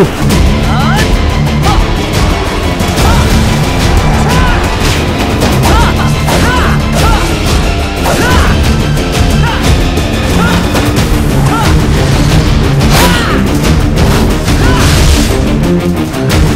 chụp. Thank